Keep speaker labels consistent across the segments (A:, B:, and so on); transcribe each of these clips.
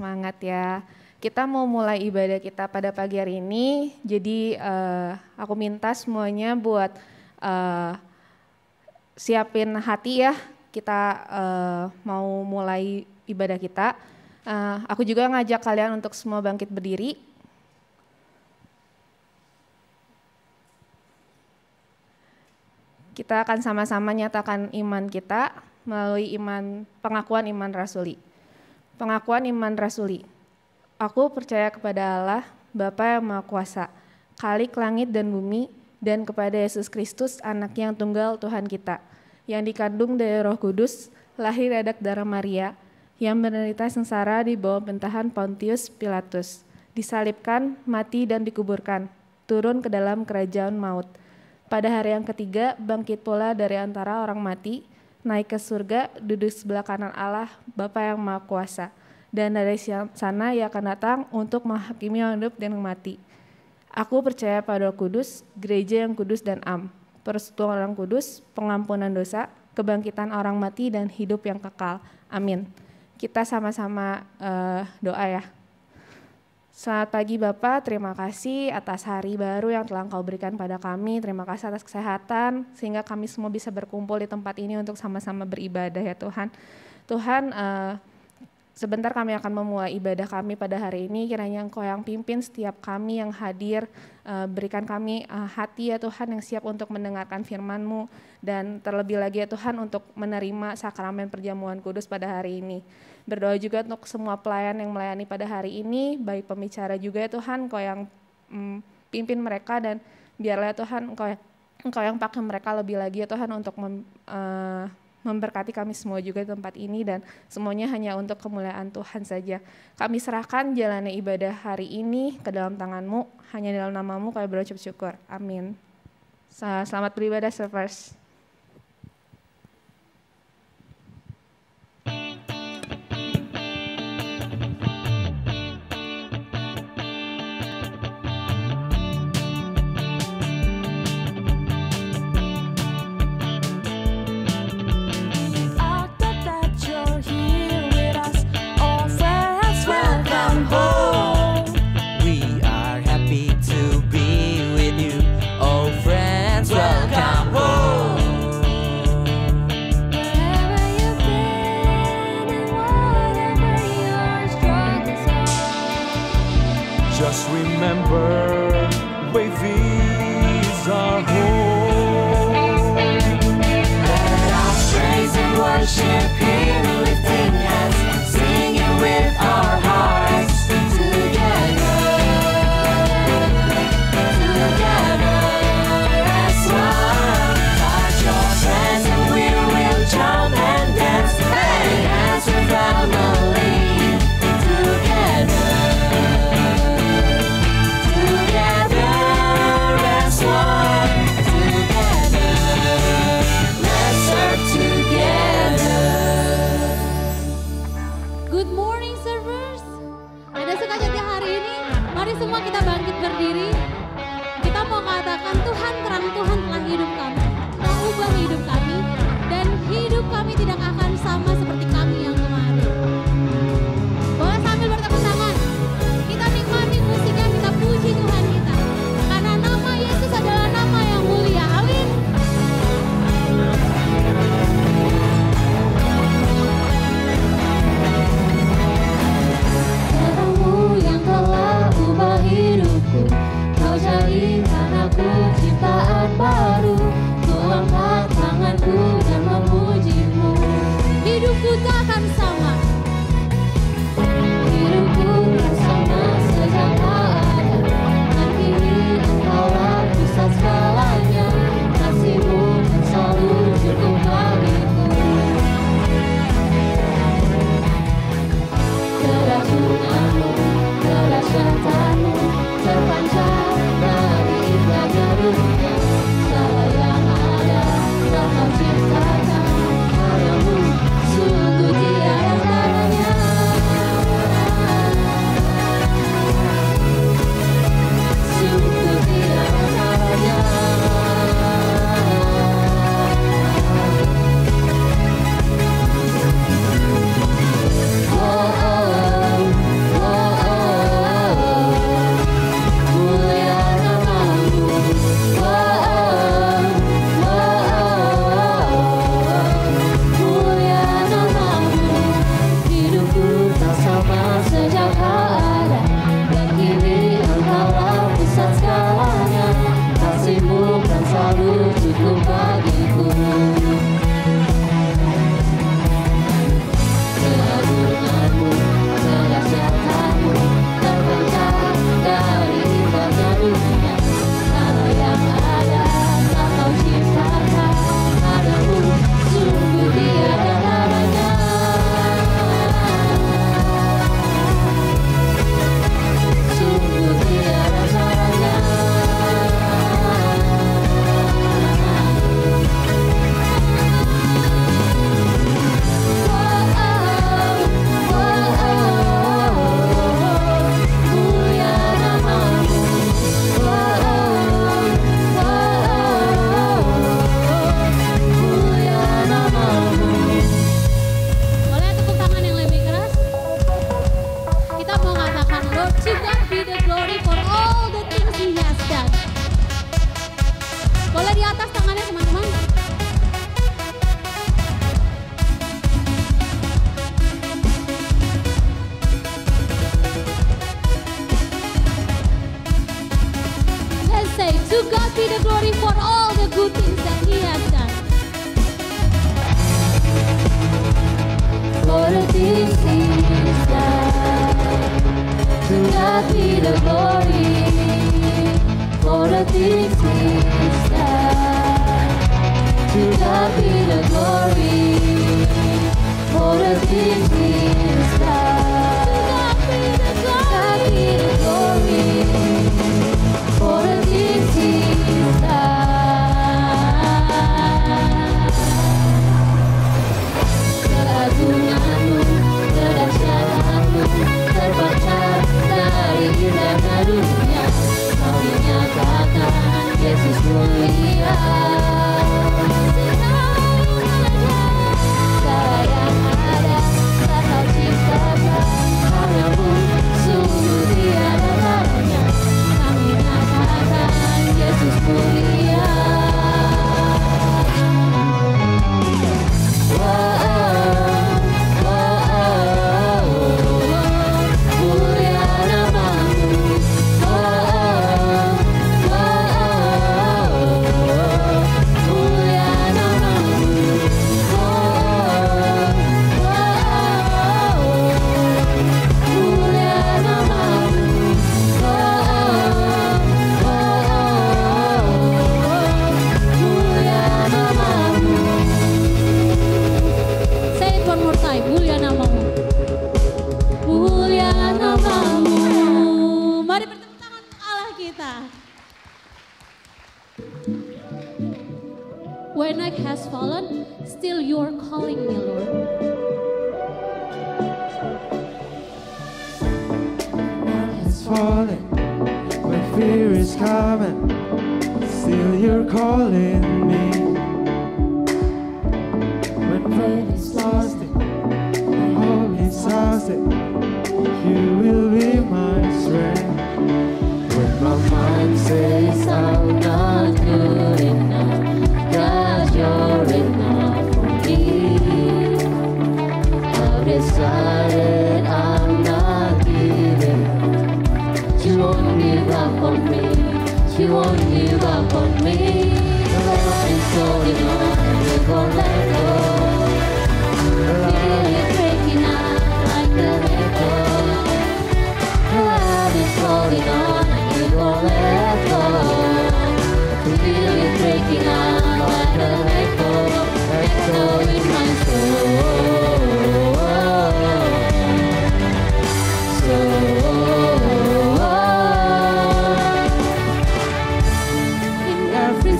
A: semangat ya. Kita mau mulai ibadah kita pada pagi hari ini, jadi uh, aku minta semuanya buat uh, siapin hati ya. Kita uh, mau mulai ibadah kita. Uh, aku juga ngajak kalian untuk semua bangkit berdiri. Kita akan sama-sama nyatakan iman kita melalui iman pengakuan iman rasuli. Pengakuan iman rasuli. Aku percaya kepada Allah, Bapa yang Maha Kuasa, Khalik langit dan bumi, dan kepada Yesus Kristus, anak yang tunggal Tuhan kita, yang dikandung dari roh kudus, lahir adak darah Maria, yang menderita sengsara di bawah pentahan Pontius Pilatus, disalibkan, mati dan dikuburkan, turun ke dalam kerajaan maut. Pada hari yang ketiga, bangkit pula dari antara orang mati, naik ke surga, duduk sebelah kanan Allah, Bapa yang Maha Kuasa. Dan dari sana ia akan datang untuk menghakimi yang hidup dan yang mati. Aku percaya pada kudus, gereja yang kudus dan am, persekutuan orang kudus, pengampunan dosa, kebangkitan orang mati, dan hidup yang kekal. Amin kita sama-sama uh, doa ya. Selamat pagi Bapak, terima kasih atas hari baru yang telah Engkau berikan pada kami. Terima kasih atas kesehatan, sehingga kami semua bisa berkumpul di tempat ini untuk sama-sama beribadah ya Tuhan. Tuhan, uh, Sebentar kami akan memulai ibadah kami pada hari ini. Kiranya Engkau yang pimpin setiap kami yang hadir. Uh, berikan kami uh, hati ya Tuhan yang siap untuk mendengarkan firman-Mu. Dan terlebih lagi ya Tuhan untuk menerima sakramen perjamuan kudus pada hari ini. Berdoa juga untuk semua pelayan yang melayani pada hari ini. Baik pembicara juga ya Tuhan Engkau yang um, pimpin mereka. Dan biarlah ya Tuhan Engkau, Engkau yang pakai mereka lebih lagi ya Tuhan untuk mem, uh, memberkati kami semua juga di tempat ini dan semuanya hanya untuk kemuliaan Tuhan saja. Kami serahkan jalannya ibadah hari ini ke dalam tanganmu, hanya dalam namamu kami berucap syukur. Amin. Selamat beribadah, servers.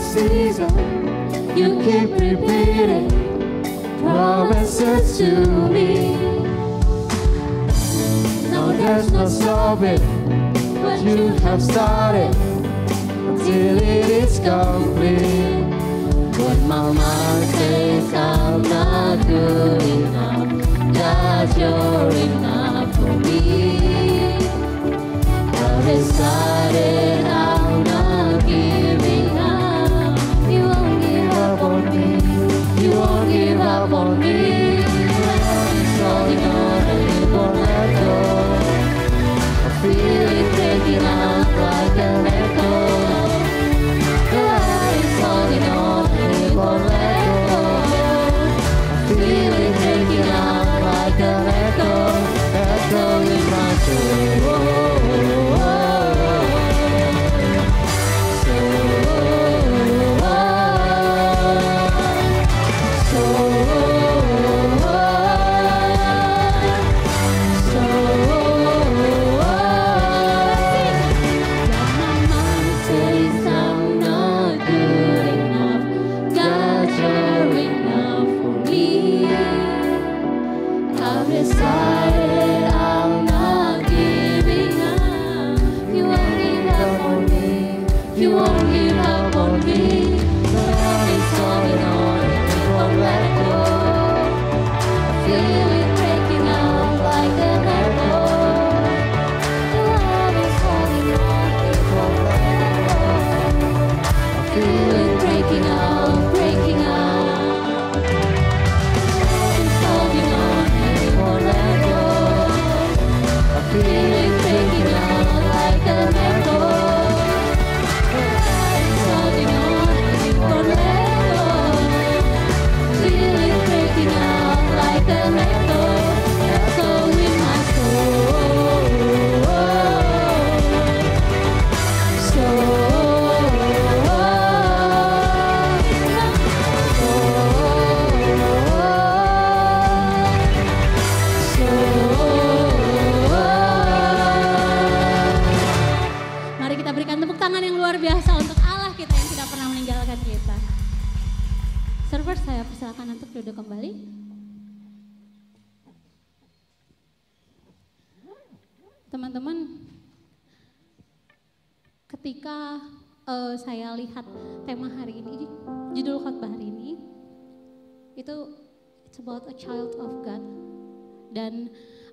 B: season. You keep repeating promises to me.
C: No, there's no stopping what you have started until it is complete.
B: What my mind says I'm not good enough. God, you're enough for me. I decided I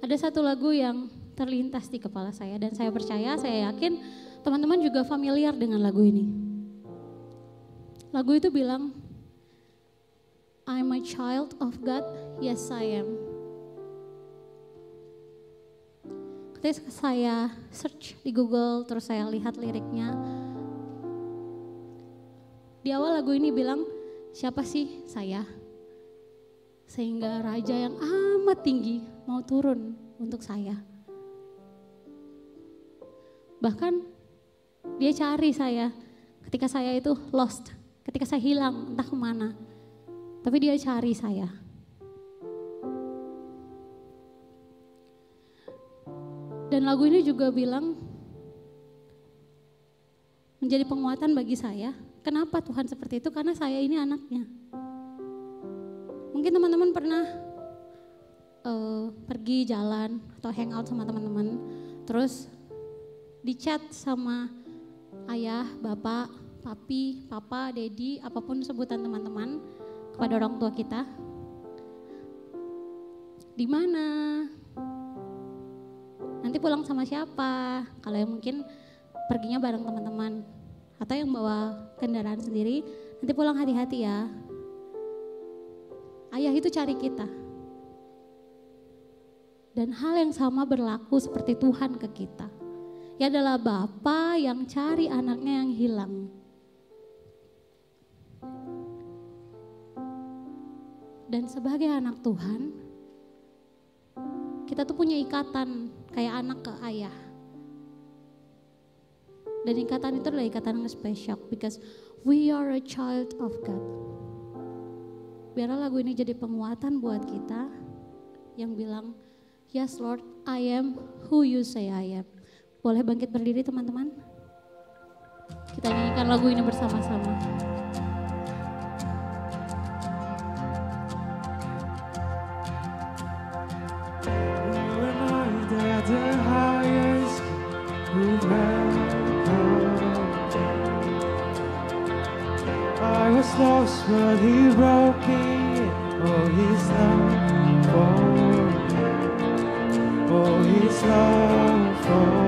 B: ada satu lagu yang terlintas di kepala saya dan saya percaya, saya yakin teman-teman juga familiar dengan lagu ini. Lagu itu bilang, I'm a child of God, yes I am. Ketika saya search di Google, terus saya lihat liriknya, di awal lagu ini bilang, siapa sih saya? Sehingga raja yang amat tinggi mau turun untuk saya. Bahkan dia cari saya ketika saya itu lost, ketika saya hilang entah ke mana. Tapi dia cari saya. Dan lagu ini juga bilang menjadi penguatan bagi saya. Kenapa Tuhan seperti itu? Karena saya ini anaknya. Mungkin teman-teman pernah uh, pergi jalan atau hangout sama teman-teman, terus di chat sama ayah, bapak, papi, papa, dedi, apa pun sebutan teman-teman kepada orang tua kita. Di mana? Nanti pulang sama siapa? Kalau yang mungkin perginya bareng teman-teman atau yang bawa kendaraan sendiri, nanti pulang hati-hati ya. Ayah itu cari kita. Dan hal yang sama berlaku seperti Tuhan ke kita. Ia adalah Bapa yang cari anaknya yang hilang. Dan sebagai anak Tuhan, kita tuh punya ikatan kayak anak ke ayah. Dan ikatan itu adalah ikatan yang spesial because we are a child of God. Biarlah lagu ini jadi penguatan buat kita yang bilang, Yes Lord, I am who you say I am. Boleh bangkit berdiri teman-teman? Kita nyanyikan lagu ini bersama-sama.
C: Lost, but he broke me. Oh, his love Oh, his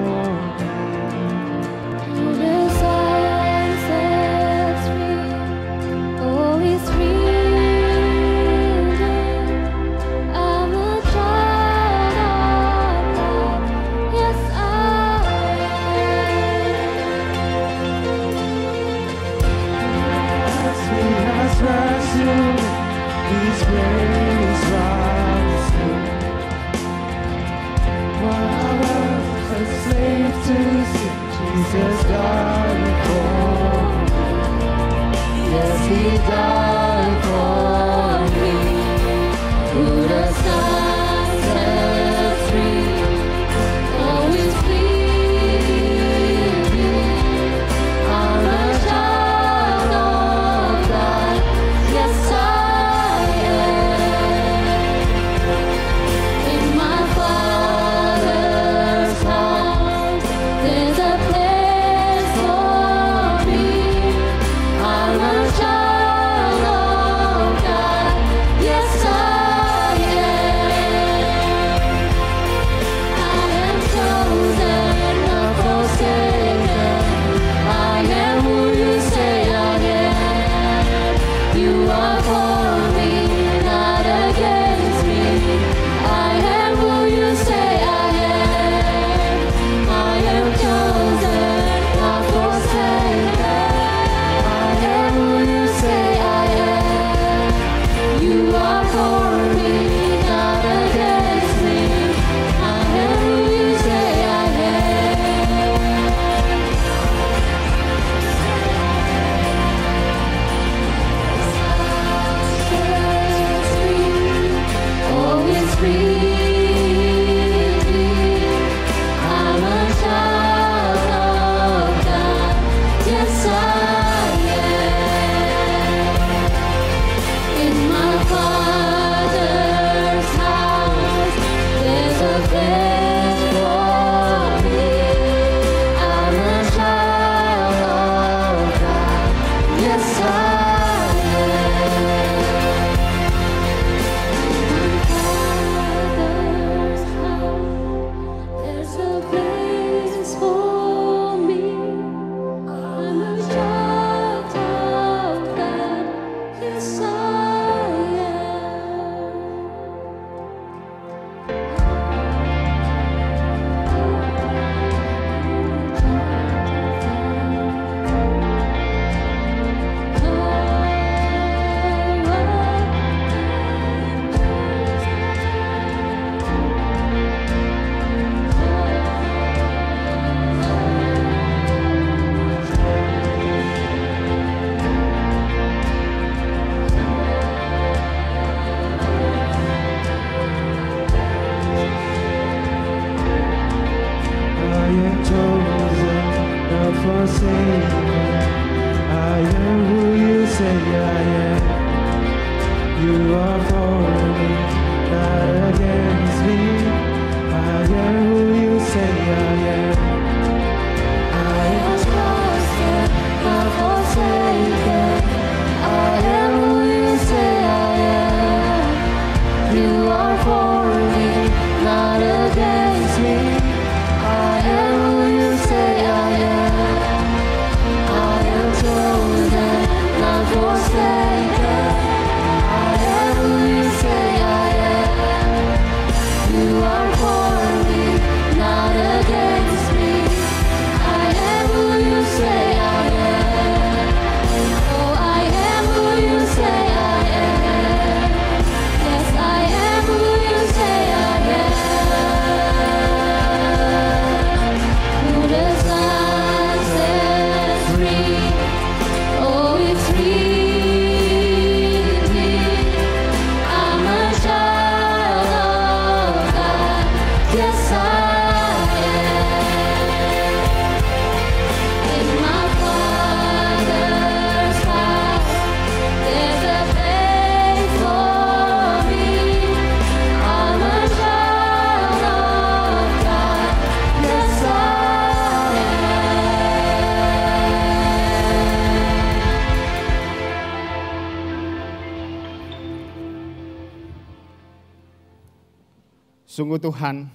D: Tuhan,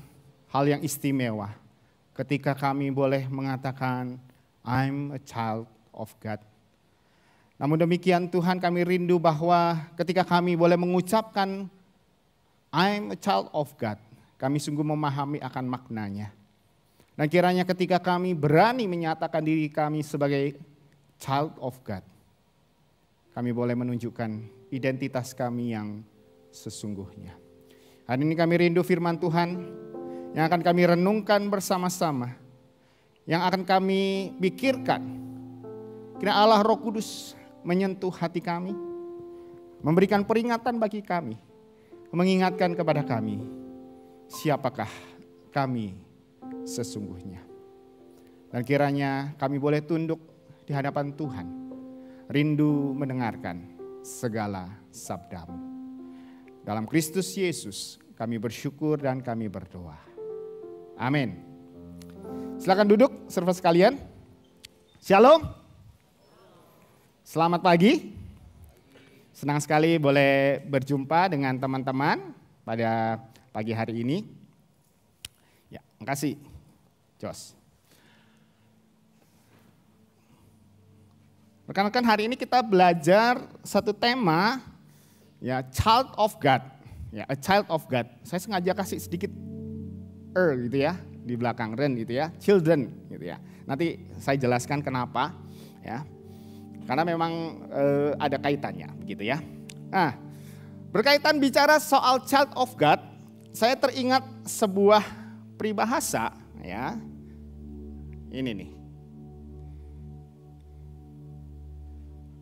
D: hal yang istimewa ketika kami boleh mengatakan I'm a child of God. Namun demikian Tuhan kami rindu bahwa ketika kami boleh mengucapkan I'm a child of God, kami sungguh memahami akan maknanya. Dan kiranya ketika kami berani menyatakan diri kami sebagai child of God, kami boleh menunjukkan identitas kami yang sesungguhnya. Hari ini kami rindu firman Tuhan yang akan kami renungkan bersama-sama. Yang akan kami pikirkan. Kira Allah Roh Kudus menyentuh hati kami. Memberikan peringatan bagi kami. Mengingatkan kepada kami. Siapakah kami sesungguhnya. Dan kiranya kami boleh tunduk di hadapan Tuhan. Rindu mendengarkan segala sabdamu. Dalam Kristus Yesus kami bersyukur dan kami berdoa. Amin. Silakan duduk server sekalian. Shalom. Selamat pagi. Senang sekali boleh berjumpa dengan teman-teman pada pagi hari ini. Ya, makasih. Jos. Rekan-rekan hari ini kita belajar satu tema ya child of God. Ya, a child of God. Saya sengaja kasih sedikit er gitu ya di belakang ren gitu ya, children gitu ya. Nanti saya jelaskan kenapa ya. Karena memang eh, ada kaitannya gitu ya. Nah, berkaitan bicara soal child of God, saya teringat sebuah peribahasa ya. Ini nih.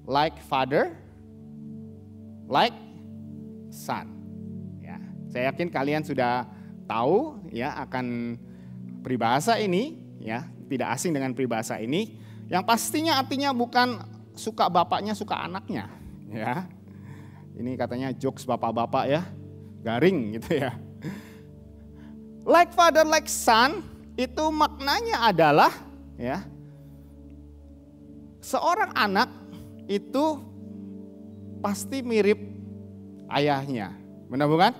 D: Like father, like son. Ya, saya yakin kalian sudah tahu ya akan peribahasa ini ya, tidak asing dengan peribahasa ini yang pastinya artinya bukan suka bapaknya suka anaknya ya. Ini katanya jokes bapak-bapak ya, garing gitu ya. Like father like son itu maknanya adalah ya seorang anak itu pasti mirip ayahnya. Benar bukan?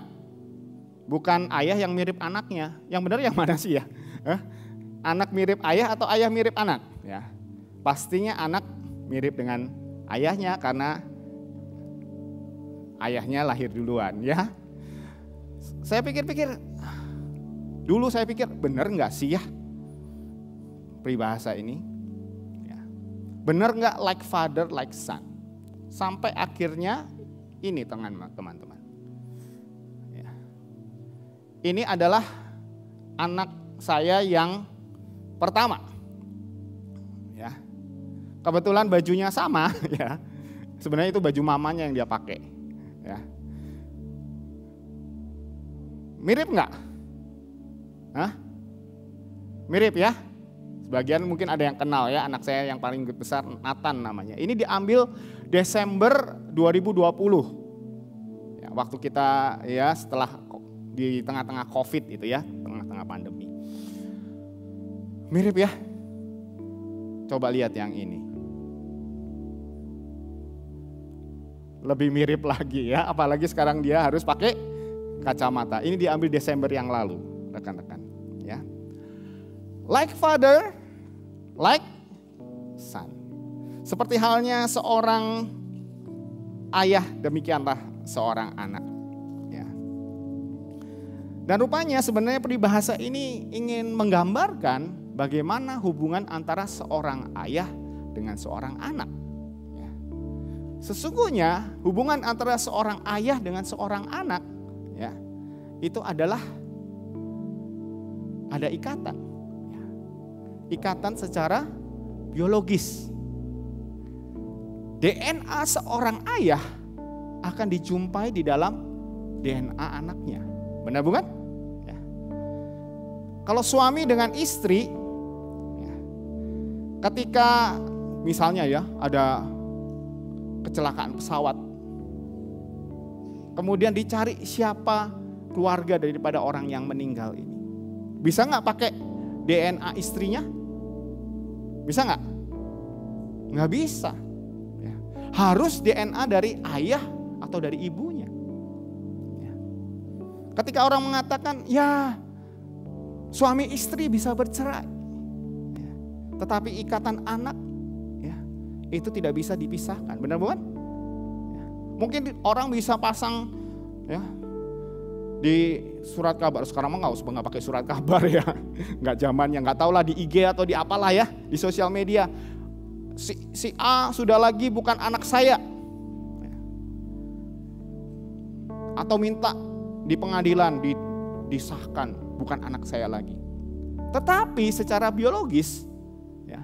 D: Bukan ayah yang mirip anaknya. Yang benar yang mana sih ya? Anak mirip ayah atau ayah mirip anak? Ya. Pastinya anak mirip dengan ayahnya karena ayahnya lahir duluan ya. Saya pikir-pikir, dulu saya pikir benar nggak sih ya peribahasa ini? Ya. Benar nggak like father like son? Sampai akhirnya ini teman-teman. Ya. Ini adalah anak saya yang pertama. Ya. Kebetulan bajunya sama ya. Sebenarnya itu baju mamanya yang dia pakai. Ya. Mirip nggak? Mirip ya? Sebagian mungkin ada yang kenal ya, anak saya yang paling besar Nathan namanya. Ini diambil Desember 2020. Ya, waktu kita ya setelah di tengah-tengah Covid itu ya, tengah-tengah pandemi. Mirip ya. Coba lihat yang ini. Lebih mirip lagi ya, apalagi sekarang dia harus pakai kacamata. Ini diambil Desember yang lalu, rekan-rekan, ya. Like father, like son. Seperti halnya seorang ayah, demikianlah seorang anak. Ya. Dan rupanya sebenarnya peribahasa ini ingin menggambarkan bagaimana hubungan antara seorang ayah dengan seorang anak. Ya. Sesungguhnya hubungan antara seorang ayah dengan seorang anak ya itu adalah ada ikatan. Ikatan secara biologis. DNA seorang ayah akan dijumpai di dalam DNA anaknya. Benar bukan? Ya. Kalau suami dengan istri, ya, ketika misalnya ya ada kecelakaan pesawat, kemudian dicari siapa keluarga daripada orang yang meninggal ini. Bisa nggak pakai DNA istrinya? Bisa nggak? Nggak bisa. Ya. Harus DNA dari ayah atau dari ibunya. Ya. Ketika orang mengatakan, ya suami istri bisa bercerai. Ya. Tetapi ikatan anak ya itu tidak bisa dipisahkan. Benar bukan? Ya. Mungkin orang bisa pasang ya di surat kabar sekarang mah nggak usah nggak pakai surat kabar ya. Nggak zamannya nggak tahu lah di IG atau di apalah ya di sosial media. Si, si A sudah lagi bukan anak saya. Atau minta di pengadilan di, disahkan bukan anak saya lagi. Tetapi secara biologis ya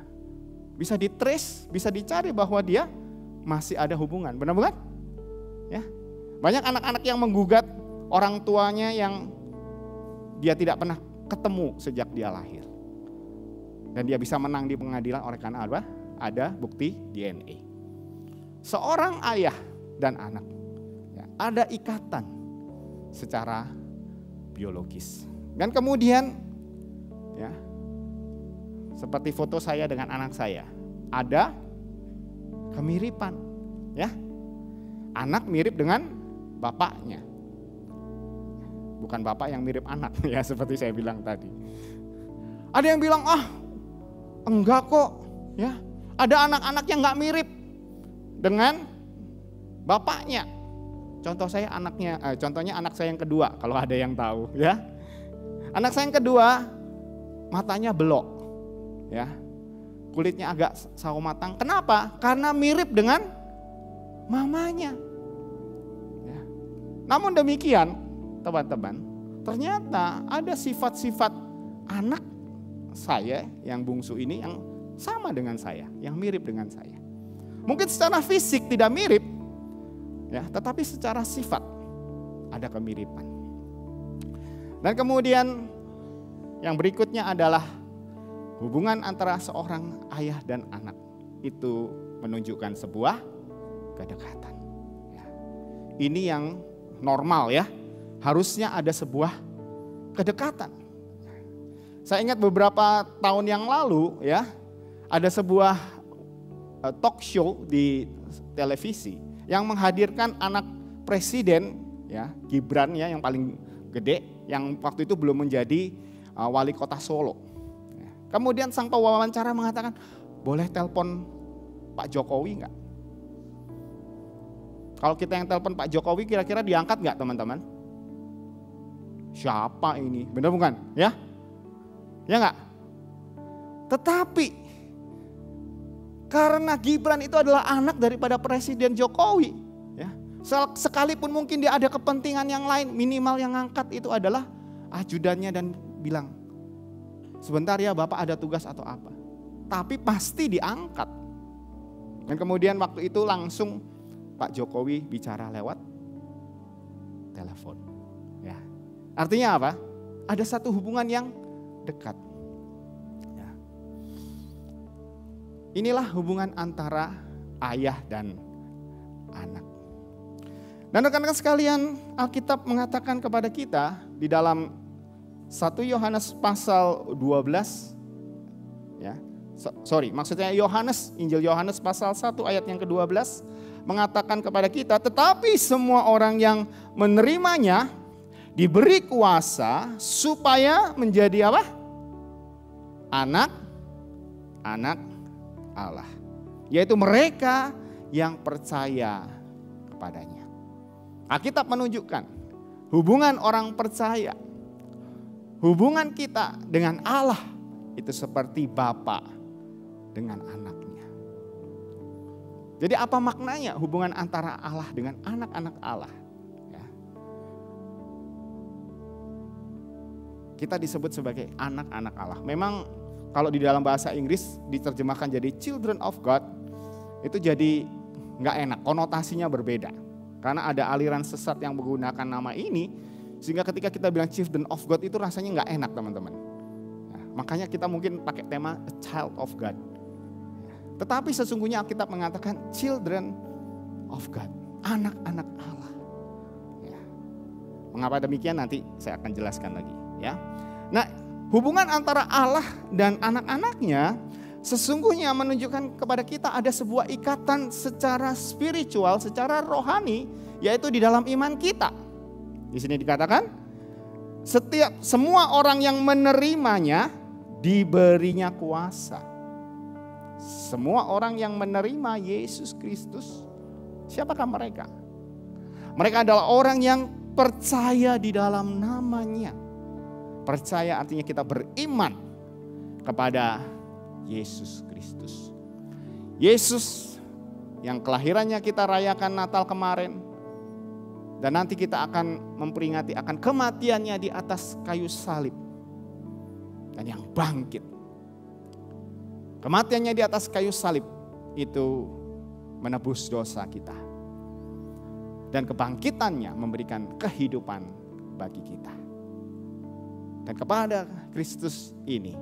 D: bisa ditrace bisa dicari bahwa dia masih ada hubungan benar bukan? Ya banyak anak-anak yang menggugat orang tuanya yang dia tidak pernah ketemu sejak dia lahir. Dan dia bisa menang di pengadilan oleh karena apa? Ada bukti DNA. Seorang ayah dan anak ya, ada ikatan secara biologis. Dan kemudian ya seperti foto saya dengan anak saya, ada kemiripan ya. Anak mirip dengan bapaknya bukan bapak yang mirip anak ya seperti saya bilang tadi. Ada yang bilang ah enggak kok ya ada anak-anak yang nggak mirip dengan bapaknya. Contoh saya anaknya, eh, contohnya anak saya yang kedua kalau ada yang tahu ya. Anak saya yang kedua matanya belok ya kulitnya agak sawo matang. Kenapa? Karena mirip dengan mamanya. Ya. Namun demikian, teman-teman, ternyata ada sifat-sifat anak saya yang bungsu ini yang sama dengan saya, yang mirip dengan saya. Mungkin secara fisik tidak mirip, ya, tetapi secara sifat ada kemiripan. Dan kemudian yang berikutnya adalah hubungan antara seorang ayah dan anak itu menunjukkan sebuah kedekatan. Ya. Ini yang normal ya, harusnya ada sebuah kedekatan. Saya ingat beberapa tahun yang lalu ya, ada sebuah eh, talk show di televisi yang menghadirkan anak presiden ya, Gibran ya yang paling gede yang waktu itu belum menjadi uh, wali kota Solo. Kemudian sang pewawancara mengatakan, "Boleh telepon Pak Jokowi nggak?" Kalau kita yang telepon Pak Jokowi kira-kira diangkat nggak teman-teman? Siapa ini? Benar bukan? Ya? Ya enggak? Tetapi karena Gibran itu adalah anak daripada Presiden Jokowi, ya. Sekalipun mungkin dia ada kepentingan yang lain, minimal yang ngangkat itu adalah ajudannya dan bilang, sebentar ya Bapak ada tugas atau apa. Tapi pasti diangkat. Dan kemudian waktu itu langsung Pak Jokowi bicara lewat telepon. Artinya apa? Ada satu hubungan yang dekat. Ya. Inilah hubungan antara ayah dan anak. Dan rekan-rekan sekalian, Alkitab mengatakan kepada kita di dalam 1 Yohanes pasal 12 ya. So- Sorry, maksudnya Yohanes, Injil Yohanes pasal 1 ayat yang ke-12 mengatakan kepada kita, tetapi semua orang yang menerimanya diberi kuasa supaya menjadi apa? Anak anak Allah. Yaitu mereka yang percaya kepadanya. Alkitab menunjukkan hubungan orang percaya, hubungan kita dengan Allah itu seperti Bapa dengan anaknya. Jadi apa maknanya hubungan antara Allah dengan anak-anak Allah? Kita disebut sebagai anak-anak Allah. Memang kalau di dalam bahasa Inggris diterjemahkan jadi children of God, itu jadi nggak enak, konotasinya berbeda. Karena ada aliran sesat yang menggunakan nama ini, sehingga ketika kita bilang children of God itu rasanya nggak enak teman-teman. Nah, makanya kita mungkin pakai tema a child of God. Tetapi sesungguhnya Alkitab mengatakan children of God, anak-anak Allah. Ya. Mengapa demikian nanti saya akan jelaskan lagi ya. Nah, hubungan antara Allah dan anak-anaknya sesungguhnya menunjukkan kepada kita ada sebuah ikatan secara spiritual, secara rohani, yaitu di dalam iman kita. Di sini dikatakan setiap semua orang yang menerimanya diberinya kuasa. Semua orang yang menerima Yesus Kristus, siapakah mereka? Mereka adalah orang yang percaya di dalam namanya. Percaya artinya kita beriman kepada Yesus Kristus. Yesus yang kelahirannya kita rayakan Natal kemarin. Dan nanti kita akan memperingati akan kematiannya di atas kayu salib. Dan yang bangkit. Kematiannya di atas kayu salib itu menebus dosa kita. Dan kebangkitannya memberikan kehidupan bagi kita. Dan kepada Kristus ini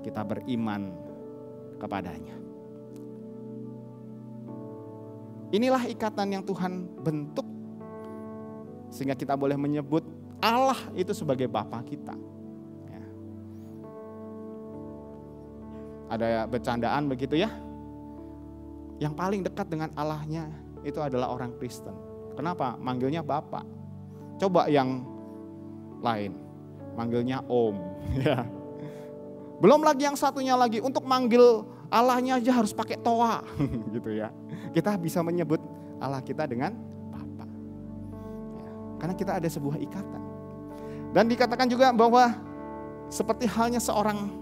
D: kita beriman kepadanya. Inilah ikatan yang Tuhan bentuk sehingga kita boleh menyebut Allah itu sebagai Bapa kita. Ya. Ada bercandaan begitu ya. Yang paling dekat dengan Allahnya itu adalah orang Kristen. Kenapa? Manggilnya Bapak. Coba yang lain, manggilnya Om. Ya. Belum lagi yang satunya lagi untuk manggil Allahnya aja harus pakai toa gitu ya. Kita bisa menyebut Allah kita dengan Bapa. Ya, karena kita ada sebuah ikatan. Dan dikatakan juga bahwa seperti halnya seorang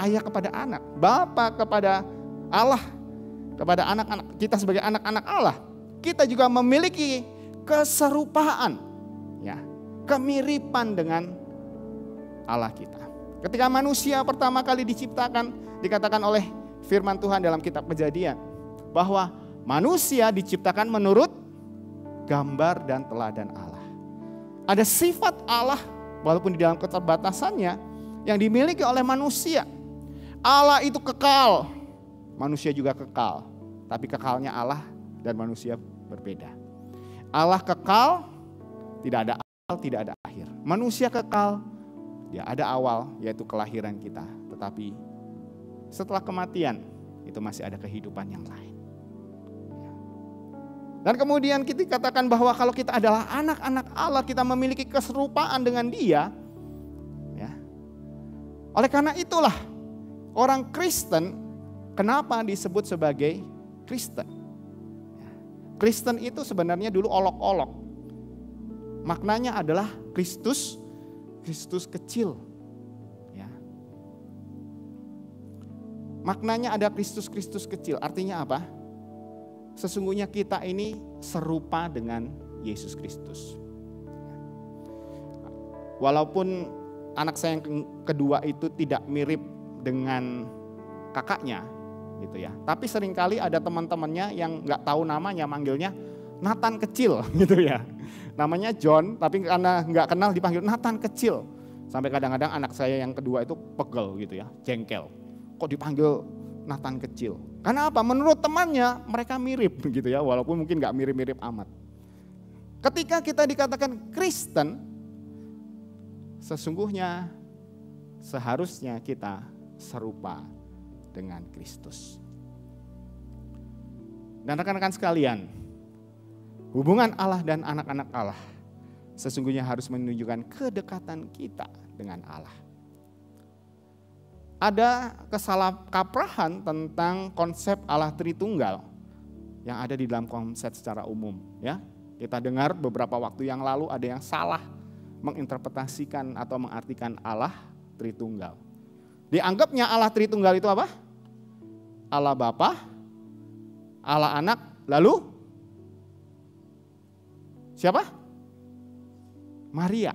D: ayah kepada anak, Bapa kepada Allah, kepada anak-anak kita sebagai anak-anak Allah, kita juga memiliki keserupaan, ya, kemiripan dengan Allah kita. Ketika manusia pertama kali diciptakan, dikatakan oleh firman Tuhan dalam kitab Kejadian bahwa manusia diciptakan menurut gambar dan teladan Allah. Ada sifat Allah walaupun di dalam keterbatasannya yang dimiliki oleh manusia. Allah itu kekal, manusia juga kekal, tapi kekalnya Allah dan manusia berbeda. Allah kekal, tidak ada awal, tidak ada akhir. Manusia kekal, ya ada awal yaitu kelahiran kita, tetapi setelah kematian itu masih ada kehidupan yang lain. Dan kemudian kita katakan bahwa kalau kita adalah anak-anak Allah, kita memiliki keserupaan dengan Dia. Ya. Oleh karena itulah orang Kristen kenapa disebut sebagai Kristen? Ya. Kristen itu sebenarnya dulu olok-olok. Maknanya adalah Kristus, Kristus kecil. Ya. Maknanya ada Kristus-Kristus kecil. Artinya apa? Sesungguhnya kita ini serupa dengan Yesus Kristus. Walaupun anak saya yang kedua itu tidak mirip dengan kakaknya, gitu ya. Tapi sering kali ada teman-temannya yang nggak tahu namanya, manggilnya Nathan kecil, gitu ya. Namanya John, tapi karena nggak kenal dipanggil Nathan kecil. Sampai kadang-kadang anak saya yang kedua itu pegel gitu ya, jengkel. Kok dipanggil Nathan kecil. Karena apa? Menurut temannya mereka mirip gitu ya, walaupun mungkin nggak mirip-mirip amat. Ketika kita dikatakan Kristen, sesungguhnya seharusnya kita serupa dengan Kristus. Dan rekan-rekan sekalian, hubungan Allah dan anak-anak Allah sesungguhnya harus menunjukkan kedekatan kita dengan Allah. Ada kesalahkaprahan tentang konsep Allah Tritunggal yang ada di dalam konsep secara umum, ya. Kita dengar beberapa waktu yang lalu ada yang salah menginterpretasikan atau mengartikan Allah Tritunggal. Dianggapnya Allah Tritunggal itu apa? Allah Bapa, Allah Anak, lalu siapa? Maria.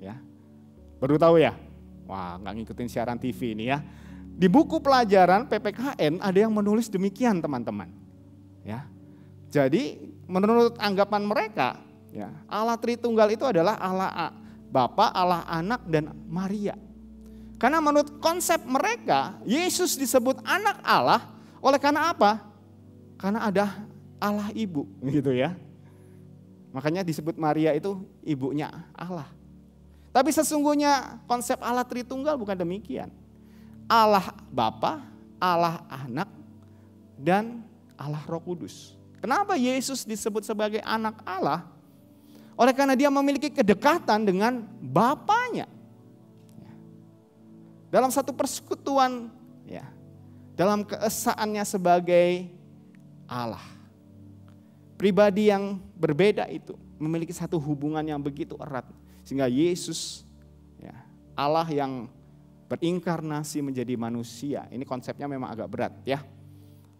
D: Ya. Baru tahu ya? Wah, nggak ngikutin siaran TV ini ya. Di buku pelajaran PPKN ada yang menulis demikian teman-teman. Ya. Jadi menurut anggapan mereka, ya, Allah Tritunggal itu adalah Allah Bapa, Allah Anak dan Maria. Karena menurut konsep mereka, Yesus disebut anak Allah oleh karena apa? Karena ada Allah ibu gitu ya. Makanya disebut Maria itu ibunya Allah. Tapi sesungguhnya konsep Allah Tritunggal bukan demikian. Allah Bapa, Allah Anak, dan Allah Roh Kudus. Kenapa Yesus disebut sebagai anak Allah? Oleh karena dia memiliki kedekatan dengan Bapaknya. Dalam satu persekutuan, ya, dalam keesaannya sebagai Allah. Pribadi yang berbeda itu memiliki satu hubungan yang begitu erat sehingga Yesus ya, Allah yang berinkarnasi menjadi manusia. Ini konsepnya memang agak berat ya.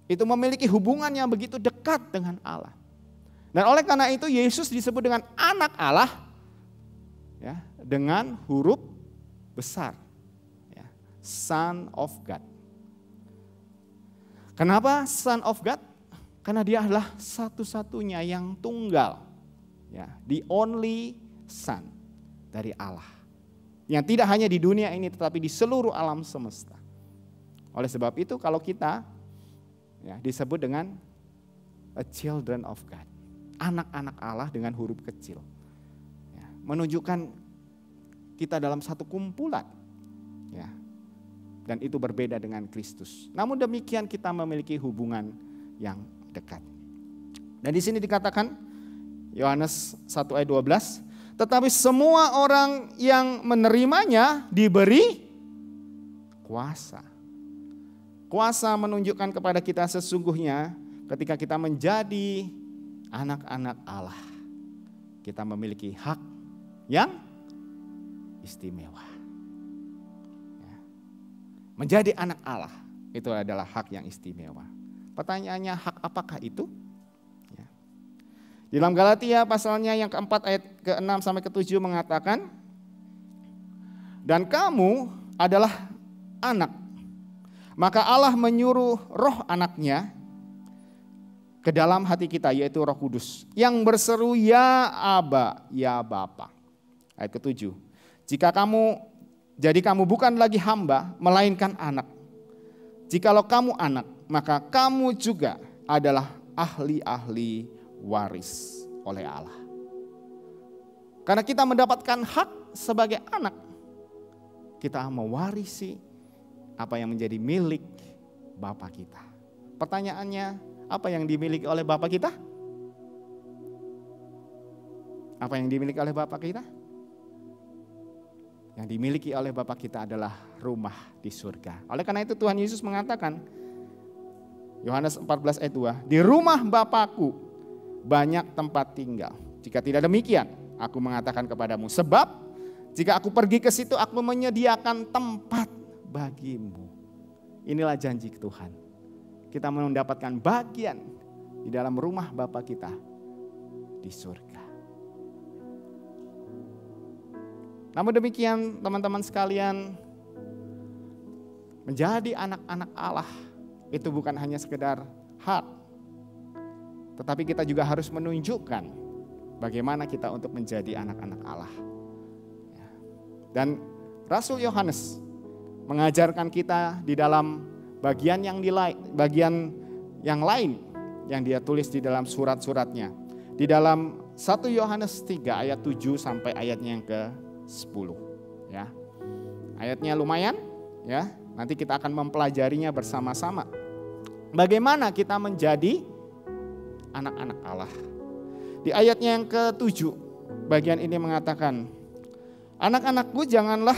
D: Itu memiliki hubungan yang begitu dekat dengan Allah. Dan oleh karena itu Yesus disebut dengan anak Allah ya, dengan huruf besar. Ya, Son of God. Kenapa Son of God? Karena dia adalah satu-satunya yang tunggal. Ya, the only son dari Allah. Yang tidak hanya di dunia ini tetapi di seluruh alam semesta. Oleh sebab itu kalau kita ya, disebut dengan a children of God. Anak-anak Allah dengan huruf kecil. Ya, menunjukkan kita dalam satu kumpulan. Ya, dan itu berbeda dengan Kristus. Namun demikian kita memiliki hubungan yang dekat. Dan di sini dikatakan Yohanes 1 ayat 12, tetapi semua orang yang menerimanya diberi kuasa. Kuasa menunjukkan kepada kita sesungguhnya ketika kita menjadi anak-anak Allah. Kita memiliki hak yang istimewa. Ya. Menjadi anak Allah itu adalah hak yang istimewa. Pertanyaannya hak apakah itu? Ya. Di dalam Galatia pasalnya yang keempat ayat ke-6 sampai ke-7 mengatakan, dan kamu adalah anak. Maka Allah menyuruh roh anaknya ke dalam hati kita yaitu roh kudus. Yang berseru ya Aba, ya Bapa. Ayat ke-7. Jika kamu, jadi kamu bukan lagi hamba, melainkan anak. Jikalau kamu anak, maka kamu juga adalah ahli-ahli waris oleh Allah. Karena kita mendapatkan hak sebagai anak, kita mewarisi apa yang menjadi milik Bapak kita. Pertanyaannya, apa yang dimiliki oleh Bapak kita? Apa yang dimiliki oleh Bapak kita? Yang dimiliki oleh Bapak kita adalah rumah di surga. Oleh karena itu Tuhan Yesus mengatakan, Yohanes 14 ayat 2, di rumah Bapakku banyak tempat tinggal. Jika tidak demikian, aku mengatakan kepadamu, sebab jika aku pergi ke situ, aku menyediakan tempat bagimu. Inilah janji Tuhan. Kita mendapatkan bagian di dalam rumah Bapa kita di surga. Namun demikian teman-teman sekalian, menjadi anak-anak Allah itu bukan hanya sekedar hak, tetapi kita juga harus menunjukkan bagaimana kita untuk menjadi anak-anak Allah. Ya. Dan Rasul Yohanes mengajarkan kita di dalam bagian yang di bagian yang lain yang dia tulis di dalam surat-suratnya. Di dalam 1 Yohanes 3 ayat 7 sampai ayatnya yang ke-10 ya. Ayatnya lumayan ya. Nanti kita akan mempelajarinya bersama-sama. Bagaimana kita menjadi anak-anak Allah. Di ayatnya yang ke-7 bagian ini mengatakan, "Anak-anakku janganlah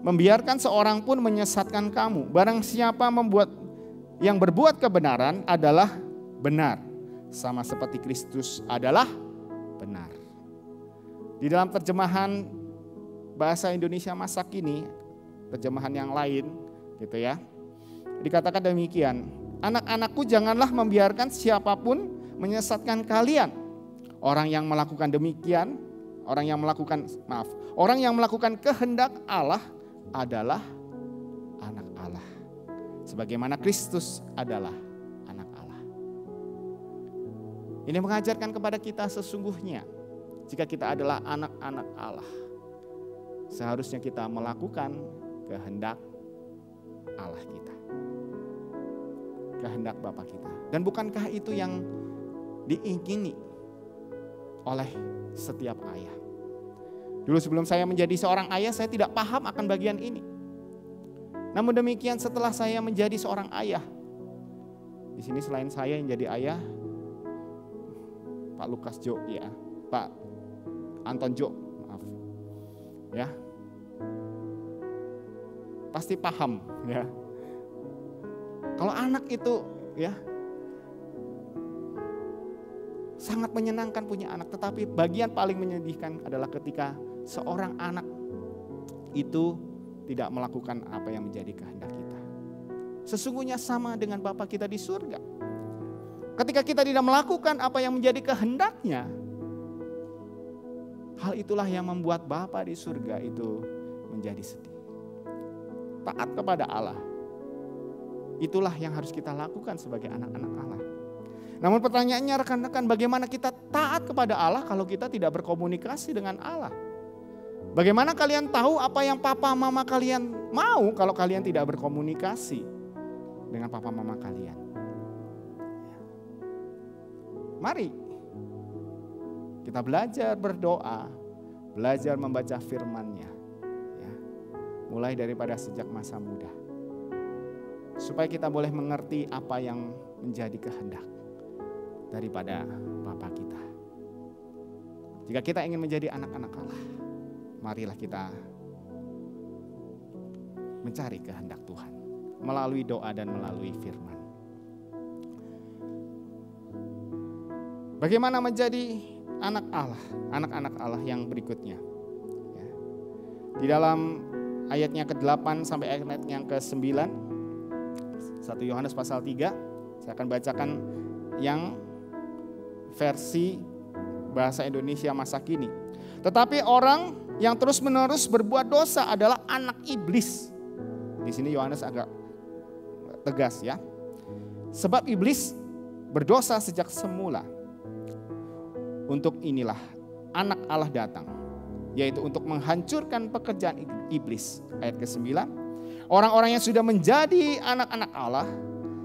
D: membiarkan seorang pun menyesatkan kamu. Barang siapa membuat yang berbuat kebenaran adalah benar, sama seperti Kristus adalah benar. Di dalam terjemahan bahasa Indonesia masa kini, terjemahan yang lain gitu ya. Dikatakan demikian, anak-anakku janganlah membiarkan siapa pun menyesatkan kalian. Orang yang melakukan demikian, orang yang melakukan maaf, orang yang melakukan kehendak Allah adalah sebagaimana Kristus adalah anak Allah. Ini mengajarkan kepada kita sesungguhnya jika kita adalah anak-anak Allah, seharusnya kita melakukan kehendak Allah kita. Kehendak Bapa kita. Dan bukankah itu yang diingini oleh setiap ayah? Dulu sebelum saya menjadi seorang ayah, saya tidak paham akan bagian ini. Namun demikian setelah saya menjadi seorang ayah, di sini selain saya yang jadi ayah, Pak Lukas Jo, ya, Pak Anton Jo, maaf, ya, pasti paham, ya. Kalau anak itu, ya, sangat menyenangkan punya anak, tetapi bagian paling menyedihkan adalah ketika seorang anak itu tidak melakukan apa yang menjadi kehendak kita. Sesungguhnya sama dengan Bapa kita di surga. Ketika kita tidak melakukan apa yang menjadi kehendaknya, hal itulah yang membuat Bapa di surga itu menjadi sedih. Taat kepada Allah. Itulah yang harus kita lakukan sebagai anak-anak Allah. Namun pertanyaannya rekan-rekan bagaimana kita taat kepada Allah kalau kita tidak berkomunikasi dengan Allah? Bagaimana kalian tahu apa yang papa mama kalian mau kalau kalian tidak berkomunikasi dengan papa mama kalian? Mari kita belajar berdoa, belajar membaca firman-Nya. Ya. Mulai daripada sejak masa muda. Supaya kita boleh mengerti apa yang menjadi kehendak daripada Bapa kita. Jika kita ingin menjadi anak-anak Allah, marilah kita mencari kehendak Tuhan melalui doa dan melalui firman. Bagaimana menjadi anak Allah, anak-anak Allah yang berikutnya. Ya. Di dalam ayatnya ke-8 sampai ayat yang ke-9, 1 Yohanes pasal 3, saya akan bacakan yang versi bahasa Indonesia masa kini. Tetapi orang yang terus-menerus berbuat dosa adalah anak iblis. Di sini Yohanes agak tegas ya. Sebab iblis berdosa sejak semula. Untuk inilah anak Allah datang, yaitu untuk menghancurkan pekerjaan iblis. Ayat ke-9. Orang-orang yang sudah menjadi anak-anak Allah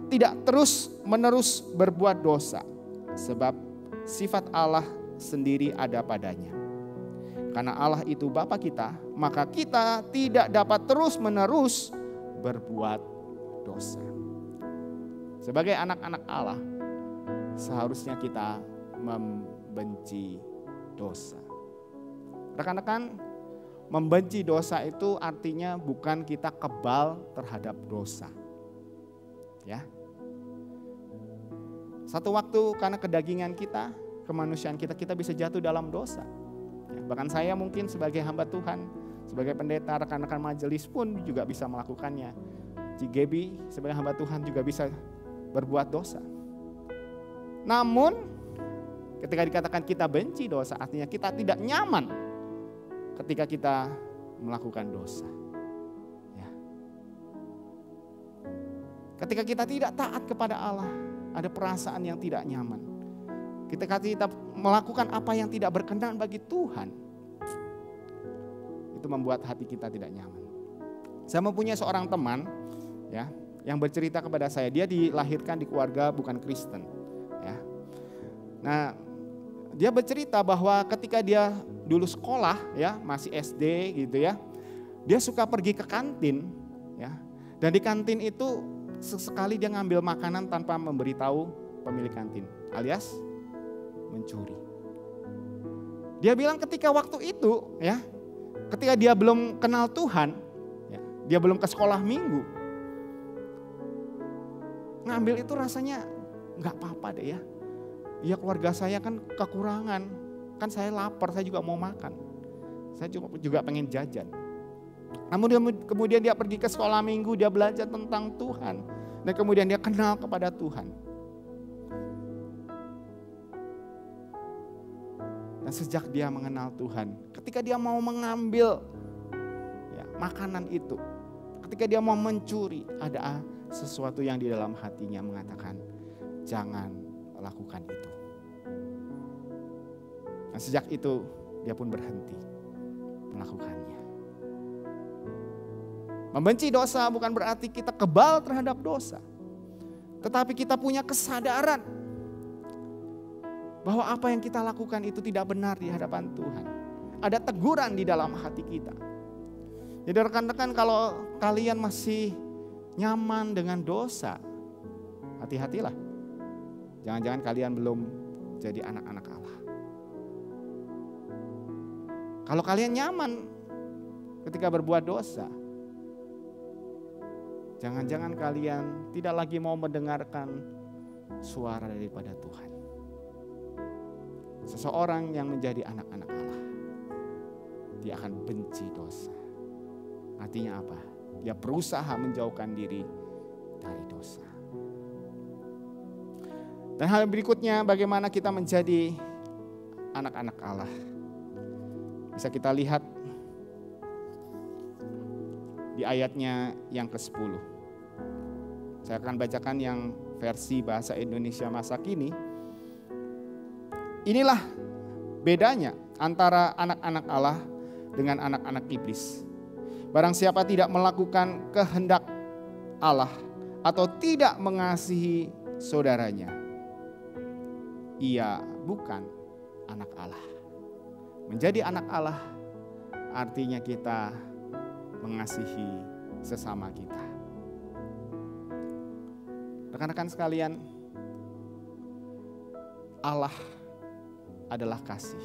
D: tidak terus-menerus berbuat dosa, sebab sifat Allah sendiri ada padanya. Karena Allah itu Bapa kita, maka kita tidak dapat terus-menerus berbuat dosa. Sebagai anak-anak Allah, seharusnya kita membenci dosa. Rekan-rekan, membenci dosa itu artinya bukan kita kebal terhadap dosa. Ya. Satu waktu karena kedagingan kita, kemanusiaan kita, kita bisa jatuh dalam dosa. Ya, bahkan saya mungkin sebagai hamba Tuhan, sebagai pendeta, rekan-rekan majelis pun juga bisa melakukannya. Gebi sebagai hamba Tuhan juga bisa berbuat dosa. Namun ketika dikatakan kita benci dosa artinya kita tidak nyaman ketika kita melakukan dosa. Ya. Ketika kita tidak taat kepada Allah, ada perasaan yang tidak nyaman. Ketika kita melakukan apa yang tidak berkenan bagi Tuhan, itu membuat hati kita tidak nyaman. Saya mempunyai seorang teman ya yang bercerita kepada saya dia dilahirkan di keluarga bukan Kristen ya. Nah, dia bercerita bahwa ketika dia dulu sekolah ya, masih SD gitu ya. Dia suka pergi ke kantin ya. Dan di kantin itu sesekali dia ngambil makanan tanpa memberitahu pemilik kantin, alias mencuri. Dia bilang ketika waktu itu ya, ketika dia belum kenal Tuhan, ya, dia belum ke sekolah minggu, ngambil itu rasanya nggak apa-apa deh ya. Ya keluarga saya kan kekurangan, kan saya lapar, saya juga mau makan. Saya juga, juga pengen jajan. Namun dia, kemudian dia pergi ke sekolah minggu, dia belajar tentang Tuhan. Dan kemudian dia kenal kepada Tuhan. Dan sejak dia mengenal Tuhan, ketika dia mau mengambil ya, makanan itu, ketika dia mau mencuri, ada sesuatu yang di dalam hatinya mengatakan, jangan lakukan itu. Dan sejak itu dia pun berhenti melakukannya. Membenci dosa bukan berarti kita kebal terhadap dosa. Tetapi kita punya kesadaran bahwa apa yang kita lakukan itu tidak benar di hadapan Tuhan. Ada teguran di dalam hati kita. Jadi rekan-rekan kalau kalian masih nyaman dengan dosa, hati-hatilah. Jangan-jangan kalian belum jadi anak-anak Kalau kalian nyaman ketika berbuat dosa, jangan-jangan kalian tidak lagi mau mendengarkan suara daripada Tuhan. Seseorang yang menjadi anak-anak Allah, dia akan benci dosa. Artinya apa? Dia berusaha menjauhkan diri dari dosa. Dan hal berikutnya bagaimana kita menjadi anak-anak Allah. Bisa kita lihat di ayatnya yang ke-10. Saya akan bacakan yang versi bahasa Indonesia masa kini. Inilah bedanya antara anak-anak Allah dengan anak-anak iblis. Barang siapa tidak melakukan kehendak Allah atau tidak mengasihi saudaranya, ia bukan anak Allah. Menjadi anak Allah artinya kita mengasihi sesama kita. Rekan-rekan sekalian, Allah adalah kasih.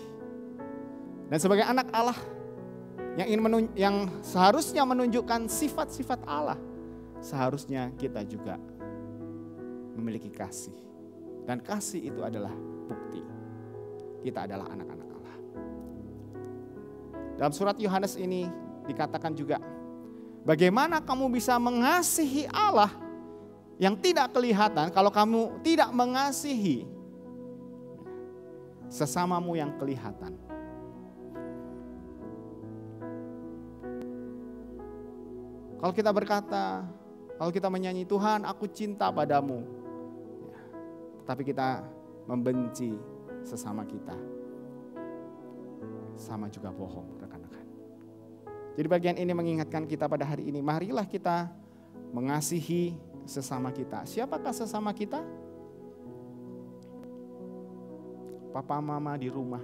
D: Dan sebagai anak Allah yang ingin menun, yang seharusnya menunjukkan sifat-sifat Allah, seharusnya kita juga memiliki kasih. Dan kasih itu adalah bukti kita adalah anak-anak. Dalam surat Yohanes ini dikatakan juga, bagaimana kamu bisa mengasihi Allah yang tidak kelihatan kalau kamu tidak mengasihi sesamamu yang kelihatan. Kalau kita berkata, kalau kita menyanyi Tuhan aku cinta padamu. Ya, tapi kita membenci sesama kita. Sama juga bohong. Jadi bagian ini mengingatkan kita pada hari ini. Marilah kita mengasihi sesama kita. Siapakah sesama kita? papa mama di rumah.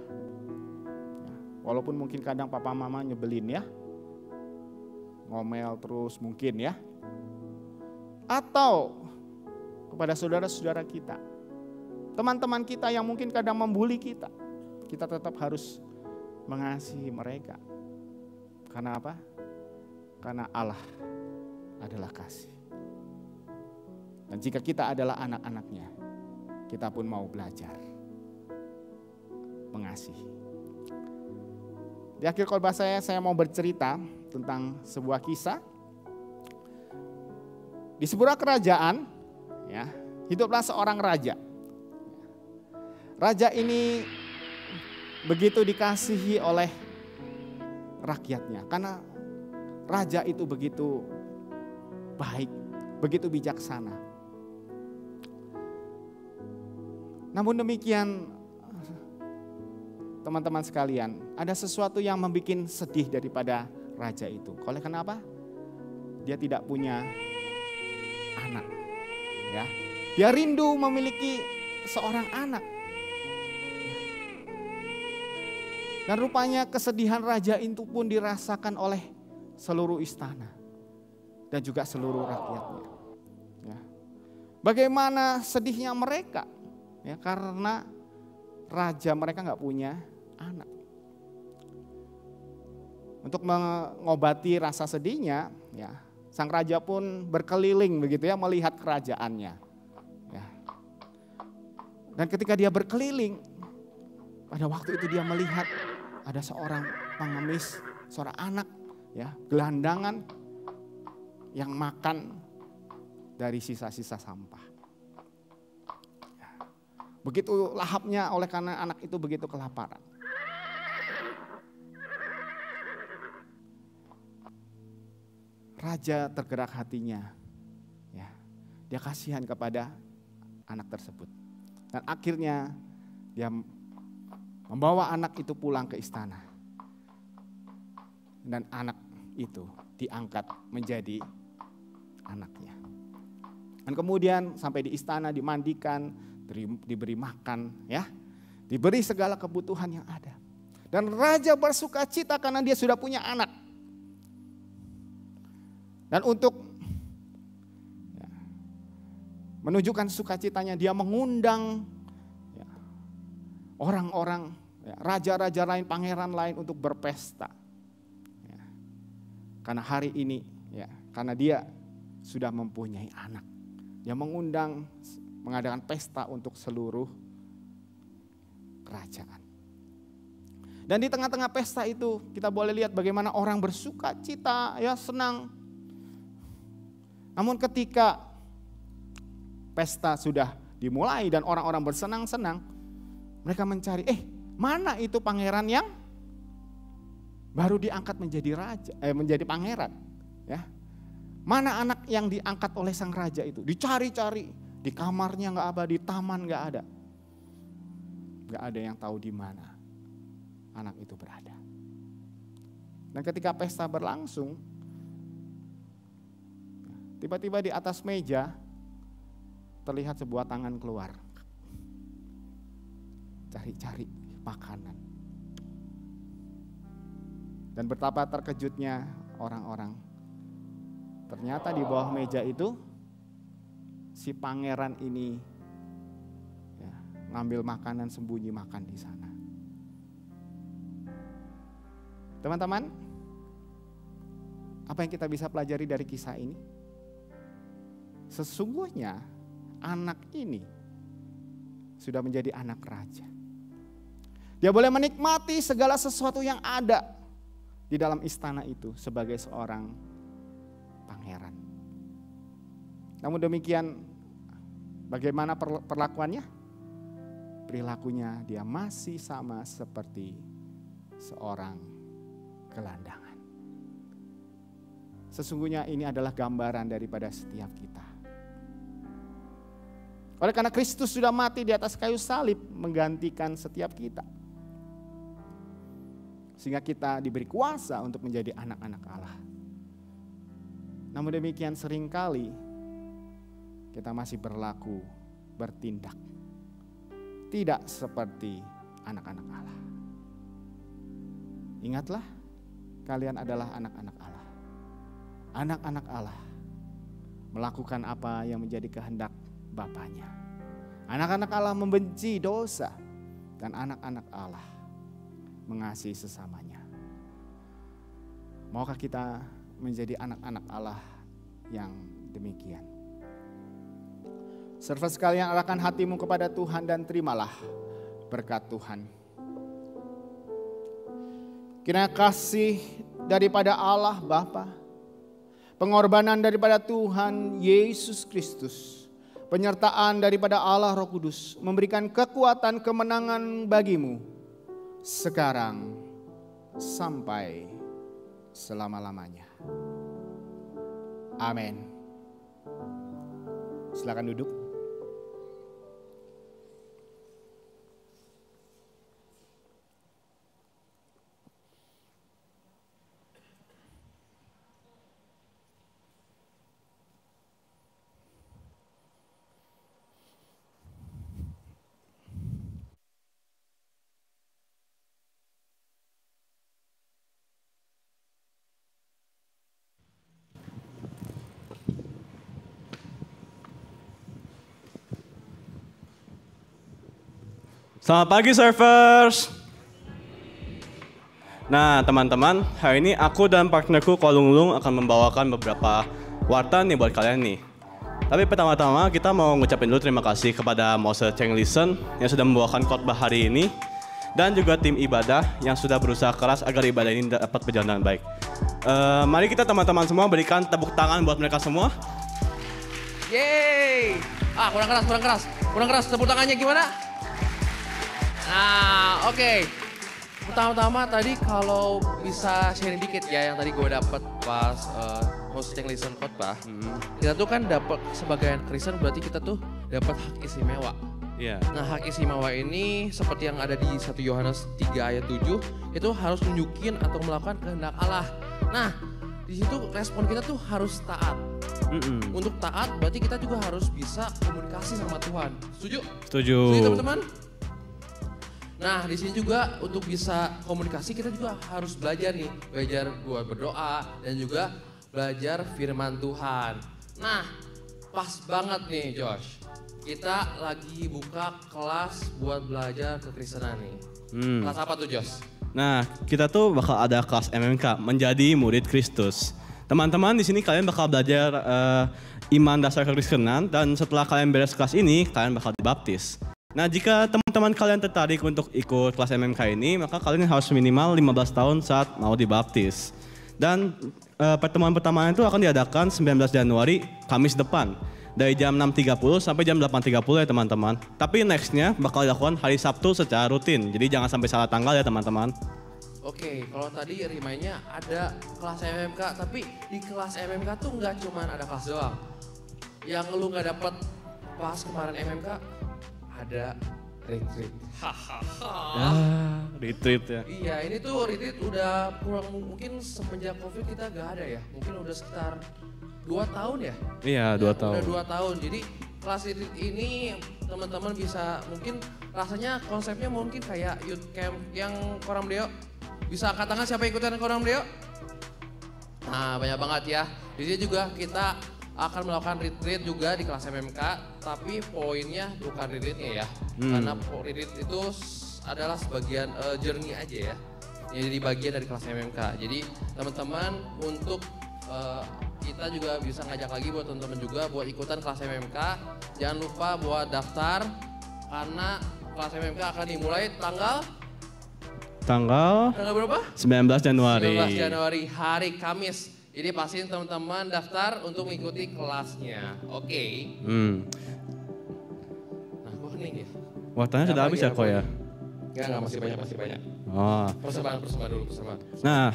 D: Walaupun mungkin kadang papa mama nyebelin ya. Ngomel terus mungkin ya. Atau kepada saudara-saudara kita. Teman-teman kita yang mungkin kadang membuli kita. Kita tetap harus mengasihi mereka. Karena apa? Karena Allah adalah kasih. Dan jika kita adalah anak-anaknya, kita pun mau belajar mengasihi. Di akhir khotbah saya, saya mau bercerita tentang sebuah kisah. Di sebuah kerajaan, ya, hiduplah seorang raja. Raja ini begitu dikasihi oleh rakyatnya, karena raja itu begitu baik, begitu bijaksana. Namun demikian teman-teman sekalian, ada sesuatu yang membuat sedih daripada raja itu. Oleh kenapa? Dia tidak punya anak. Ya. Dia rindu memiliki seorang anak. Dan rupanya kesedihan raja itu pun dirasakan oleh seluruh istana dan juga seluruh rakyatnya. Ya. Bagaimana sedihnya mereka ya karena raja mereka nggak punya anak. Untuk mengobati rasa sedihnya, ya sang raja pun berkeliling begitu ya melihat kerajaannya. Ya. Dan ketika dia berkeliling, pada waktu itu dia melihat ada seorang pengemis, seorang anak ya, gelandangan yang makan dari sisa-sisa sampah. Ya. Begitu lahapnya oleh karena anak itu begitu kelaparan. Raja tergerak hatinya. Ya. Dia kasihan kepada anak tersebut. Dan akhirnya dia membawa anak itu pulang ke istana. Dan anak itu diangkat menjadi anaknya. Dan kemudian sampai di istana dimandikan, diberi makan, ya, diberi segala kebutuhan yang ada. Dan raja bersuka cita karena dia sudah punya anak. Dan untuk ya, menunjukkan sukacitanya, dia mengundang orang-orang, ya, raja-raja lain, pangeran lain untuk berpesta. Ya. Karena hari ini, ya, karena dia sudah mempunyai anak. Dia mengundang, mengadakan pesta untuk seluruh kerajaan. Dan di tengah-tengah pesta itu kita boleh lihat bagaimana orang bersuka cita, ya senang. Namun ketika pesta sudah dimulai dan orang-orang bersenang-senang, mereka mencari, eh mana itu pangeran yang baru diangkat menjadi raja, eh, menjadi pangeran, ya. Mana anak yang diangkat oleh sang raja itu? Dicari-cari, di kamarnya nggak ada, di taman nggak ada, nggak ada yang tahu di mana anak itu berada. Dan ketika pesta berlangsung, tiba-tiba di atas meja terlihat sebuah tangan keluar cari-cari makanan. Dan betapa terkejutnya orang-orang. Ternyata di bawah meja itu si pangeran ini ya, ngambil makanan sembunyi makan di sana. Teman-teman, apa yang kita bisa pelajari dari kisah ini? Sesungguhnya anak ini sudah menjadi anak raja. Dia boleh menikmati segala sesuatu yang ada di dalam istana itu sebagai seorang pangeran. Namun demikian bagaimana perlakuannya? Perilakunya dia masih sama seperti seorang gelandangan. Sesungguhnya ini adalah gambaran daripada setiap kita. Oleh karena Kristus sudah mati di atas kayu salib menggantikan setiap kita. Sehingga kita diberi kuasa untuk menjadi anak-anak Allah. Namun demikian sering kali kita masih berlaku, bertindak. Tidak seperti anak-anak Allah. Ingatlah, kalian adalah anak-anak Allah. Anak-anak Allah melakukan apa yang menjadi kehendak Bapaknya. Anak-anak Allah membenci dosa dan anak-anak Allah mengasihi sesamanya. Maukah kita menjadi anak-anak Allah yang demikian? Serva sekalian arahkan hatimu kepada Tuhan dan terimalah berkat Tuhan. Kira kasih daripada Allah Bapa, pengorbanan daripada Tuhan Yesus Kristus, penyertaan daripada Allah Roh Kudus memberikan kekuatan kemenangan bagimu sekarang sampai selama-lamanya. Amin. Silakan duduk.
E: Selamat pagi surfers. Nah teman-teman, hari ini aku dan partnerku Kolung Lung akan membawakan beberapa warta nih buat kalian nih. Tapi pertama-tama kita mau ngucapin dulu terima kasih kepada Moses Cheng Listen yang sudah membawakan khotbah hari ini dan juga tim ibadah yang sudah berusaha keras agar ibadah ini dapat berjalan dengan baik. Eh, mari kita teman-teman semua berikan tepuk tangan buat mereka semua.
F: Yeay! Ah, kurang keras, kurang keras. Kurang keras, tepuk tangannya gimana? Nah, oke. Pertama-tama tadi kalau bisa sharing dikit ya yang tadi gue dapet pas uh, hosting listen khotbah. Kita tuh kan dapat sebagai Kristen berarti kita tuh dapat hak istimewa.
E: Iya.
F: Nah, hak istimewa ini seperti yang ada di 1 Yohanes 3 ayat 7 itu harus nunjukin atau melakukan kehendak Allah. Nah, di situ respon kita tuh harus taat.
E: Mm-mm.
F: Untuk taat berarti kita juga harus bisa komunikasi sama Tuhan. Setuju?
E: Setuju.
F: Setuju teman-teman? Nah di sini juga untuk bisa komunikasi kita juga harus belajar nih, belajar buat berdoa dan juga belajar firman Tuhan. Nah pas banget nih Josh, kita lagi buka kelas buat belajar kekristenan nih.
E: Hmm.
F: Kelas apa tuh Josh?
E: Nah, kita tuh bakal ada kelas MMK, menjadi murid Kristus. Teman-teman di sini kalian bakal belajar eh, iman dasar kekristenan dan setelah kalian beres kelas ini, kalian bakal dibaptis. Nah, jika teman-teman kalian tertarik untuk ikut kelas MMK ini, maka kalian harus minimal 15 tahun saat mau dibaptis. Dan eh, pertemuan pertama itu akan diadakan 19 Januari, Kamis depan. Dari jam 6.30 sampai jam 8.30 ya teman-teman. Tapi nextnya bakal dilakukan hari Sabtu secara rutin. Jadi jangan sampai salah tanggal ya teman-teman.
F: Oke, kalau tadi remind-nya ada kelas MMK, tapi di kelas MMK tuh nggak cuman ada kelas doang. Yang lu nggak dapet pas kemarin MMK, ada retreat.
E: Ah, retreat ya.
F: Iya, ini tuh retreat udah kurang mungkin semenjak covid kita nggak ada ya. Mungkin udah sekitar dua tahun ya.
E: Iya, dua
F: Ya,
E: tahun.
F: Udah dua tahun. Jadi kelas retreat ini teman-teman bisa mungkin rasanya konsepnya mungkin kayak youth camp yang Koram Deo. Bisa angkat tangan siapa ikutan Koram Deo? Nah banyak banget ya. Di sini juga kita akan melakukan retreat juga di kelas MMK, tapi poinnya bukan retreatnya ya,
E: Hmm.
F: karena retreat itu adalah sebagian eh, journey aja ya, jadi bagian dari kelas MMK. Jadi teman-teman untuk eh, kita juga bisa ngajak lagi buat teman-teman juga buat ikutan kelas MMK. Jangan lupa buat daftar karena kelas MMK akan dimulai tanggal
E: Tanggal
F: tanggal berapa?
E: 19 Januari.
F: 19 Januari hari Kamis. Jadi pastiin teman-teman daftar untuk mengikuti kelasnya. Oke.
E: Hmm.
F: Nah, kok hening ya?
E: Waktunya sudah habis ya
F: apa
E: kok ya?
F: Enggak, enggak masih banyak, masih banyak.
E: Oh.
F: Persembahan, persembahan dulu, persembahan.
E: Nah,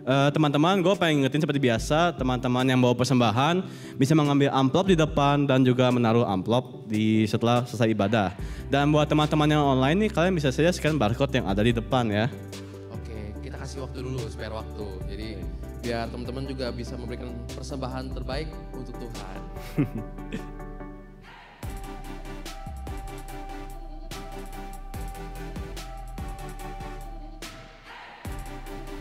E: eh, teman-teman, gue pengen ingetin seperti biasa, teman-teman yang bawa persembahan bisa mengambil amplop di depan dan juga menaruh amplop di setelah selesai ibadah. Dan buat teman-teman yang online nih, kalian bisa saja scan barcode yang ada di depan ya.
F: Oke, kita kasih waktu dulu, spare waktu. Jadi biar teman-teman juga bisa memberikan persembahan terbaik untuk Tuhan.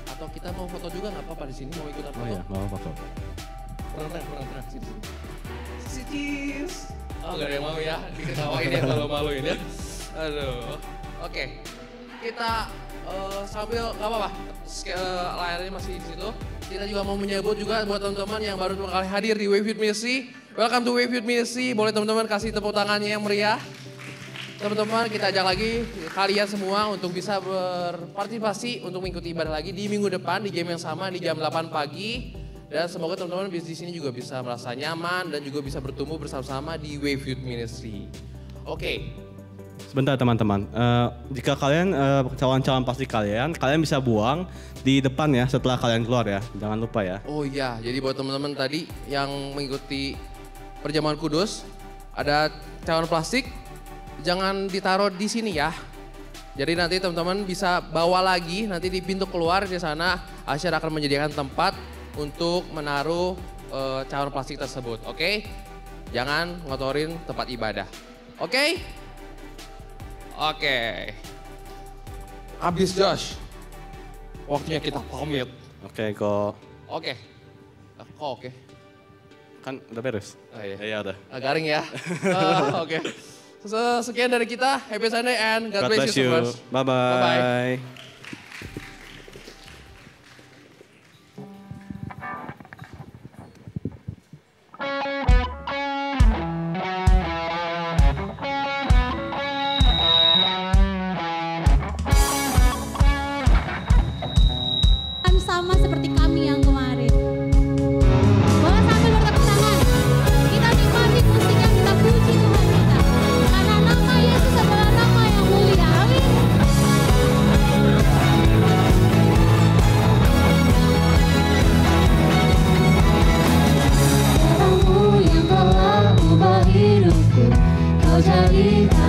F: Atau kita mau foto juga nggak apa-apa di sini mau ikutan
E: Oh
F: foto?
E: iya, mau foto.
F: Tenang, kurang tenang. Sini, sini. Cheese. Oh gak ada yang mau ya, diketawain ya kalau maluin ya. Aduh. Oke, kita eh, sambil nggak apa-apa, eh, layarnya masih di situ. Kita juga mau menyebut juga buat teman-teman yang baru kali hadir di Wave With. Welcome to Wave With. Boleh teman-teman kasih tepuk tangannya yang meriah. Teman-teman kita ajak lagi kalian semua untuk bisa berpartisipasi untuk mengikuti ibadah lagi di minggu depan di jam yang sama di jam 8 pagi. Dan semoga teman-teman di sini juga bisa merasa nyaman dan juga bisa bertumbuh bersama-sama di Wave Youth Ministry. Oke,
E: Sebentar teman-teman, Eh, jika kalian eh, calon-calon pasti kalian, kalian bisa buang di depan ya setelah kalian keluar ya. Jangan lupa ya.
F: oh iya jadi buat teman-teman tadi yang mengikuti perjamuan kudus, ada cawan plastik, jangan ditaruh di sini ya. Jadi nanti teman-teman bisa bawa lagi nanti di pintu keluar di sana Asyar akan menyediakan tempat untuk menaruh eh, cawan plastik tersebut. Oke? Jangan ngotorin tempat ibadah. Oke? Oke. Habis Josh. Waktunya kita pamit.
E: Oke, okay, kok.
F: Oke. Okay. Kok oke. Okay.
E: Kan udah beres.
F: Oh, iya.
E: Iya, udah.
F: Uh, garing ya. uh, oke. Okay. So, sekian dari kita. Happy Sunday and God,
E: God bless, bless you.
F: you.
E: Bye
F: bye. bye, -bye. casualidad.